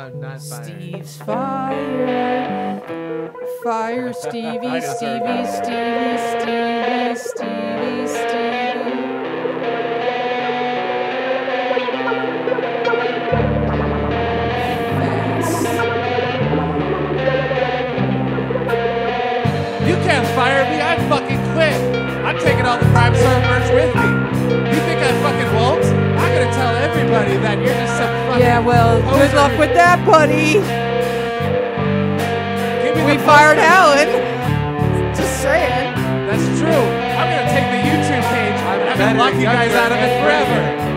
Fired. Steve's fire. Fire Stevie, Stevie. Stevie, Stevie, Stevie, Stevie. You can't fire me. I fucking quit. I'm taking all the Prime Star merch with me. Tell everybody that you're just some fucking. Yeah, well, good luck with that, buddy. Give me We the fired poster. Alan. Just saying. That's true. I'm gonna take the YouTube page. I'm gonna lock you guys out of it and forever.